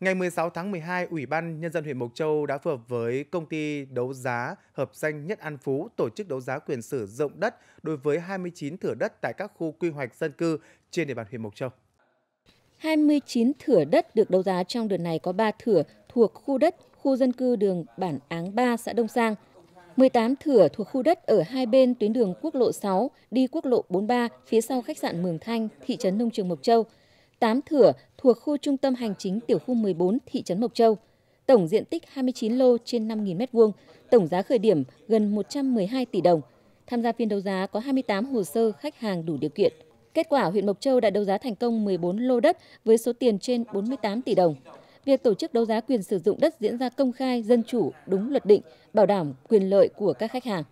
Ngày 16 tháng 12, Ủy ban Nhân dân huyện Mộc Châu đã phối hợp với công ty đấu giá hợp danh Nhất An Phú tổ chức đấu giá quyền sử dụng đất đối với 29 thửa đất tại các khu quy hoạch dân cư trên địa bàn huyện Mộc Châu. 29 thửa đất được đấu giá trong đợt này có 3 thửa thuộc khu đất khu dân cư đường Bản Áng 3 xã Đông Sang, 18 thửa thuộc khu đất ở hai bên tuyến đường quốc lộ 6 đi quốc lộ 43 phía sau khách sạn Mường Thanh, thị trấn Nông Trường Mộc Châu, 8 thửa thuộc khu trung tâm hành chính tiểu khu 14 thị trấn Mộc Châu. Tổng diện tích 29 lô trên 5.000 m2, tổng giá khởi điểm gần 112 tỷ đồng. Tham gia phiên đấu giá có 28 hồ sơ khách hàng đủ điều kiện. Kết quả, huyện Mộc Châu đã đấu giá thành công 14 lô đất với số tiền trên 48 tỷ đồng. Việc tổ chức đấu giá quyền sử dụng đất diễn ra công khai, dân chủ, đúng luật định, bảo đảm quyền lợi của các khách hàng.